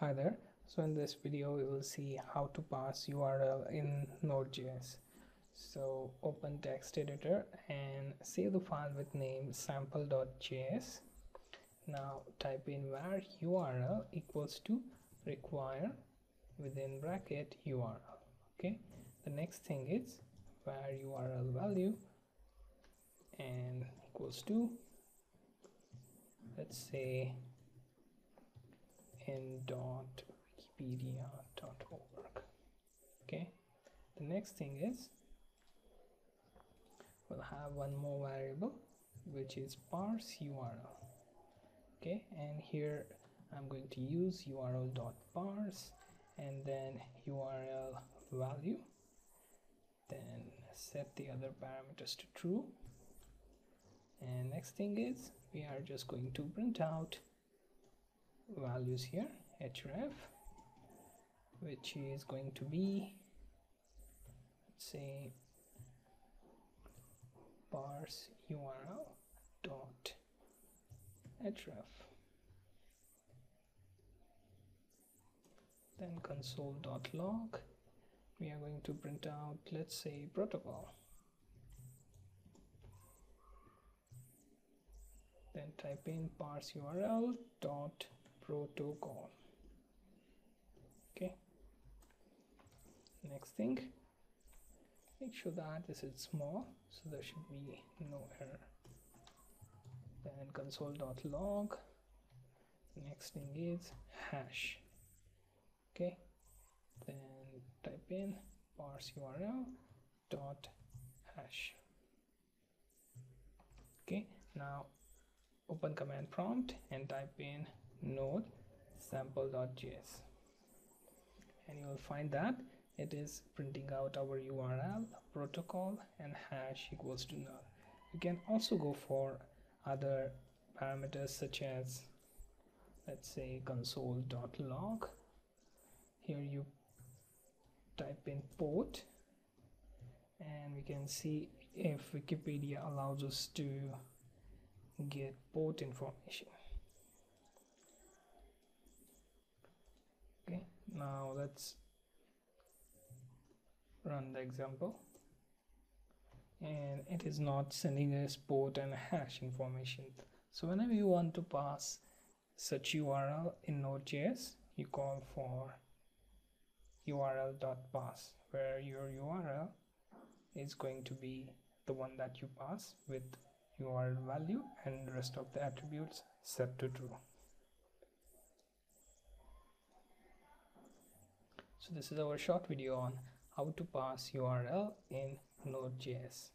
Hi there. So in this video, we will see how to parse URL in Node.js. So open text editor and save the file with name sample.js. Now type in var URL equals to require within bracket URL. Okay. The next thing is var URL value and equals to let's say in dot wikipedia.org okay? The next thing is we'll have one more variable which is parse url okay? And here i'm going to use url dot parse and then url value. Then set the other parameters to true. And next thing is we are just going to print out values here href which is going to be let's say parse url dot href. Then console dot log. We are going to print out let's say protocol. Then type in parse url dot protocol okay. Next thing. Make sure that this is small so there should be no error. Then console.log next thing is hash. Okay. Then type in parse url dot hash. Okay. Now open command prompt and type in node sample.js and you will find that it is printing out our url protocol and hash equals to null. You can also go for other parameters such as let's say console.log here you type in port and we can see if wikipedia allows us to get port information okay now let's run the example and it is not sending us port and hash information so whenever you want to parse such url in node.js you call for url.parse where your url is going to be the one that you pass with URL value and rest of the attributes set to true. So this is our short video on how to parse URL in Node.js.